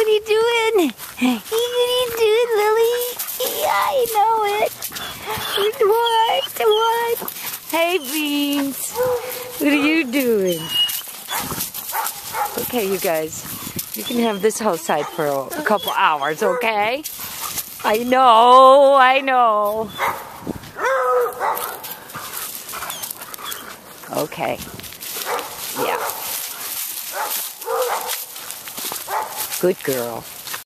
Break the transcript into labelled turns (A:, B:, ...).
A: What are you doing? What are you doing, Lilly? Yeah, I know it. What? What? Hey, Beans. What are you doing? Okay, you guys. You can have this outside for a couple hours, okay? I know, I know. Okay. Yeah. Good girl.